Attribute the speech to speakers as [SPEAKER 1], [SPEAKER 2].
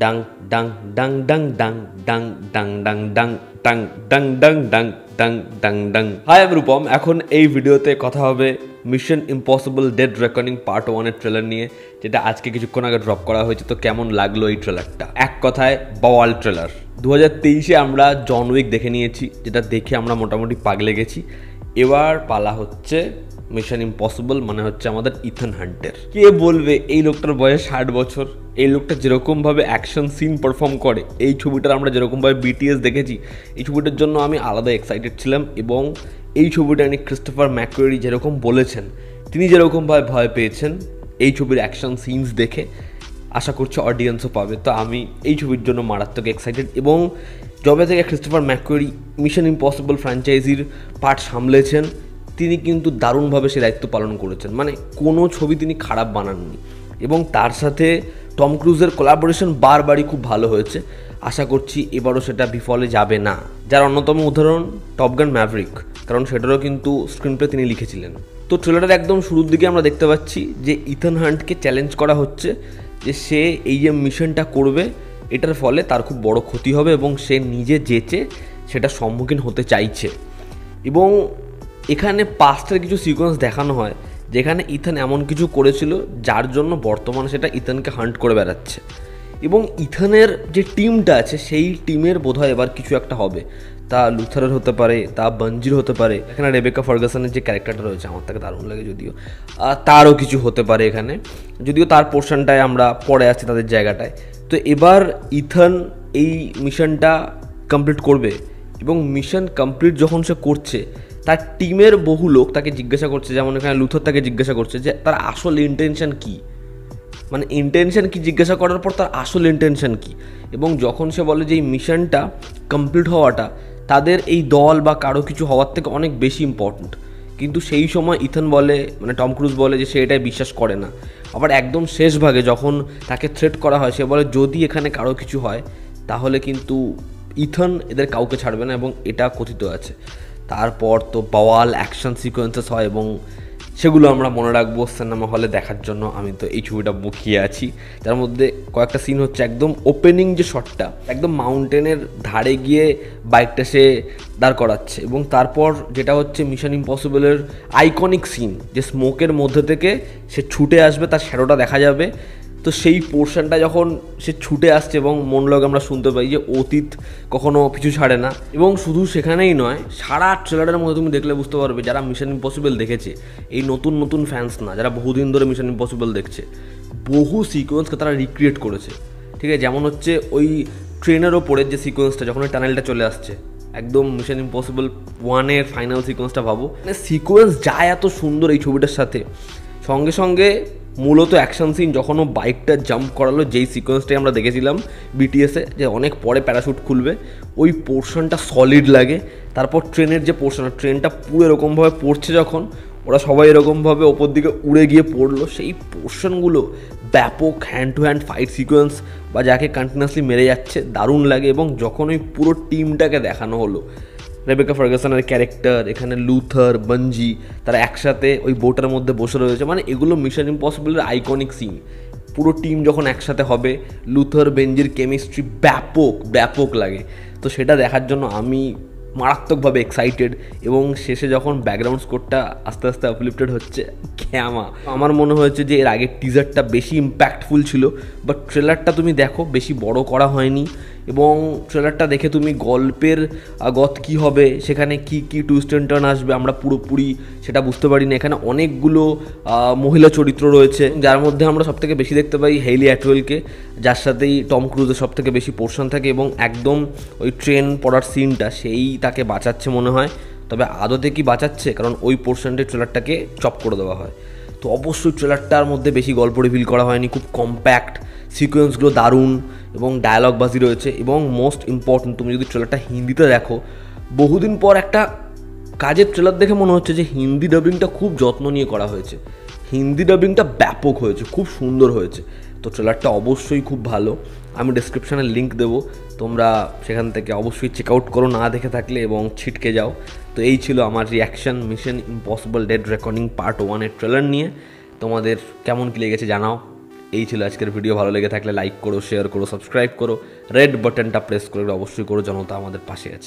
[SPEAKER 1] ডাং ডাং ডাং ডাং ডাং ডাং ডাং ডাং ডাং ডাং ডাং ডাং ডাং ডাং ডাং ডাং হাই আমি রূপম এখন এই ভিডিওতে কথা হবে মিশন ইম্পসিবল ডেড রেকর্ডিং পার্ট ওয়ানের ট্রেলার নিয়ে যেটা আজকে কিছুক্ষণ আগে ড্রপ করা হয়েছে তো কেমন লাগল এই ট্রেলারটা এক কথায় বাওয়াল ট্রেলার দু হাজার তেইশে আমরা জন উইক দেখে নিয়েছি যেটা দেখে আমরা মোটামুটি পাগলে গেছি এবার পালা হচ্ছে মিশন ইম্পসিবল মানে হচ্ছে আমাদের ইথন হান্টের কে বলবে এই লোকটার বয়স ষাট বছর? এই লোকটা যেরকমভাবে অ্যাকশন সিন পারফর্ম করে, এই ছবিটার আমরা যেরকমভাবে বিটিএস দেখেছি, এই ছবিটার জন্য আমি আলাদা এক্সাইটেড ছিলাম এবং এই ছবিটা নিয়ে ক্রিস্টোফার ম্যাকোয়ারি যেরকম বলেছেন, তিনি যেরকমভাবে ভয় পেয়েছেন, এই ছবির অ্যাকশন সিনস দেখে আশা করছি অডিয়েন্সও পাবে। তো আমি এই ছবির জন্য মারাত্মক এক্সাইটেড এবং যবে থেকে ক্রিস্টোফার ম্যাকোয়ারি মিশন ইম্পসিবল ফ্র্যাঞ্চাইজির পার্ট সামলেছেন তিনি কিন্তু দারুণভাবে সে দায়িত্ব পালন করেছেন। মানে কোনো ছবি তিনি খারাপ বানাননি। এবং তার সাথে টম ক্রুজের কোলাবোরেশন বারবারই খুব ভালো হয়েছে। আশা করছি এবারও সেটা বিফলে যাবে না। যার অন্যতম উদাহরণ টপগান ম্যাভরিক কারণ সেটারও কিন্তু স্ক্রিন প্লে তিনি লিখেছিলেন। তো ট্রেলারের একদম শুরুর দিকে আমরা দেখতে পাচ্ছি যে ইথন হান্টকে চ্যালেঞ্জ করা হচ্ছে যে সে এই যে মিশনটা করবে, এটার ফলে তার খুব বড় ক্ষতি হবে এবং সে নিজে যেচে সেটা সম্মুখীন হতে চাইছে। এবং এখানে পাস্টের কিছু সিকোয়েন্স দেখানো হয়, যেখানে ইথান এমন কিছু করেছিল, যার জন্য বর্তমানে সেটা ইথানকে হান্ট করে বেড়াচ্ছে। এবং ইথানের যে টিমটা আছে, সেই টিমের বোধহয় এবার কিছু একটা হবে। তা লুথারের হতে পারে, তা বঞ্জির হতে পারে, এখানে রেবেকা ফার্গাসনের যে ক্যারেক্টারটা রয়েছে, আমার তাকে দারুণ লাগে যদিও। তারও কিছু হতে পারে এখানে। যদিও তার পোর্শনটায় আমরা পরে আছি তাদের জায়গাটায়। তো এবার ইথান এই মিশনটা কমপ্লিট করবে, এবং মিশন কমপ্লিট যখন সে করছে তার টিমের বহু লোক তাকে জিজ্ঞাসা করছে, যেমন এখানে লুথর তাকে জিজ্ঞাসা করছে যে তার আসল ইন্টেনশন কী? মানে ইন্টেনশন কি জিজ্ঞাসা করার পর তার আসল ইন্টেনশন কি? এবং যখন সে বলে যে এই মিশনটা কমপ্লিট হওয়াটা, তাদের এই দল বা কারও কিছু হওয়ার থেকে অনেক বেশি ইম্পর্ট্যান্ট কিন্তু সেই সময় ইথন বলে মানে টম ক্রুজ বলে যে সে এটাই বিশ্বাস করে না। আবার একদম শেষ ভাগে যখন তাকে থ্রেট করা হয়, সে বলে, যদি এখানে কারও কিছু হয়, তাহলে কিন্তু ইথন এদের কাউকে ছাড়বে না এবং এটা কথিত আছে। তারপর তো বাওয়াল অ্যাকশন সিকোয়েন্সেস হয় এবং সেগুলো আমরা মনে রাখব সিনেমা হলে দেখার জন্য। আমি তো এই ছবিটা মুখিয়ে আছি। যার মধ্যে কয়েকটা সিন হচ্ছে একদম ওপেনিং যে শটটা একদম মাউন্টেনের ধারে গিয়ে বাইকটা সে দাঁড় করাচ্ছে এবং তারপর যেটা হচ্ছে মিশন ইম্পসিবলের আইকনিক সিন যে স্মোকের মধ্যে থেকে সে ছুটে আসবে, তার শ্যাডোটা দেখা যাবে। তো সেই পোর্শনটা যখন সে ছুটে আসছে এবং মনলোক আমরা শুনতে পাই যে অতীত কখনো পিছু ছাড়ে না এবং শুধু সেখানেই নয়, সারা ট্রেলারের মধ্যে তুমি দেখলে বুঝতে পারবে যারা মিশন ইম্পসিবল দেখেছে, এই নতুন নতুন ফ্যান্স না, যারা বহুদিন ধরে মিশন ইম্পসিবল দেখছে, বহু সিকোয়েন্সকে তারা রিক্রিয়েট করেছে। ঠিক আছে? যেমন হচ্ছে ওই ট্রেনের ওপরের যে সিকোয়েন্সটা যখন ওই টানেলটা চলে আসছে, একদম মিশন ইম্পসিবল ওয়ানের ফাইনাল সিকোয়েন্সটা ভাবো। মানে সিকোয়েন্স যায় এত সুন্দর এই ছবিটার সাথে, সঙ্গে সঙ্গে মূলত অ্যাকশন সিন যখন ও বাইকটা জাম্প করালো, যেই সিকোয়েন্সটাই আমরা দেখেছিলাম বিটিএসে যে অনেক পরে প্যারাশুট খুলবে, ওই পোর্শনটা সলিড লাগে। তারপর ট্রেনের যে পোর্শন ট্রেনটা পুরো এরকমভাবে পড়ছে যখন, ওরা সবাই এরকমভাবে ওপর দিকে উড়ে গিয়ে পড়ল, সেই পোর্শনগুলো ব্যাপক hand to hand fight sequence বা যাকে কন্টিনিউসলি মেরে যাচ্ছে, দারুণ লাগে। এবং যখন ওই পুরো টিমটাকে দেখানো হলো রেবেকা ফার্গাসনের ক্যারেক্টার এখানে লুথার বঞ্জি তারা একসাথে ওই বোটের মধ্যে বসে রয়েছে। মানে এগুলো মিশন ইম্পসিবলের আইকনিক সিন পুরো টিম যখন একসাথে হবে লুথার বেঞ্জির কেমিস্ট্রি ব্যাপক ব্যাপক লাগে। তো সেটা দেখার জন্য আমি মারাত্মকভাবে এক্সাইটেড এবং শেষে যখন ব্যাকগ্রাউন্ড স্কোরটা আস্তে আস্তে আপলিফটেড হচ্ছে ক্যামা আমার মনে হয়েছে যে এর আগের টিজারটা বেশি ইম্প্যাক্টফুল ছিল বাট ট্রেলারটা তুমি দেখো, বেশি বড় করা হয়নি। এবং ট্রেলারটা দেখে তুমি গল্পের গত কি হবে, সেখানে কি কি টুইস্ট অ্যান্ড টার্ন আসবে, আমরা পুরোপুরি সেটা বুঝতে পারি না এখানে অনেকগুলো মহিলা চরিত্র রয়েছে, যার মধ্যে আমরা সবথেকে বেশি দেখতে পাই হেইলি অ্যাটওয়েলকে যার সাথেই টম ক্রুজের সবথেকে বেশি পোর্শন থাকে এবং একদম ওই ট্রেন পড়ার সিনটা সেই তাকে বাঁচাচ্ছে মনে হয়। তবে আদতে কি বাঁচাচ্ছে? কারণ ওই পোর্শনটি ট্রেলারটাকে চপ করে দেওয়া হয়। তো অবশ্যই ট্রেলারটার মধ্যে বেশি গল্প রিভিল করা হয়নি, খুব কম্প্যাক্ট সিকোয়েন্সগুলো দারুণ এবং ডায়ালগ বাজি রয়েছে এবং মোস্ট ইম্পর্ট্যান্ট তুমি যদি ট্রেলারটা হিন্দিতে দেখো, বহুদিন পর একটা কাজের ট্রেলার দেখে মনে হচ্ছে যে হিন্দি ডাবিংটা খুব যত্ন নিয়ে করা হয়েছে। হিন্দি ডাবিংটা ব্যাপক হয়েছে, খুব সুন্দর হয়েছে। তো ট্রেলারটা অবশ্যই খুব ভালো। আমি ডিসক্রিপশানে লিঙ্ক দেবো, তোমরা সেখান থেকে অবশ্যই চেক আউট করো না দেখে থাকলে এবং ছিটকে যাও। তো এই ছিল আমার রিয়াকশান মিশন ইম্পসিবল ডেড রেকর্ডিং পার্ট ওয়ানের ট্রেলার নিয়ে। তোমাদের কেমন কী লেগেছে জানাও। এই ছিল আজকের ভিডিও। ভালো লেগে থাকলে লাইক করো শেয়ার করো সাবস্ক্রাইব করো। রেড বাটনটা প্রেস করে অবশ্যই করো, জনতা আমাদের পাশে আছে।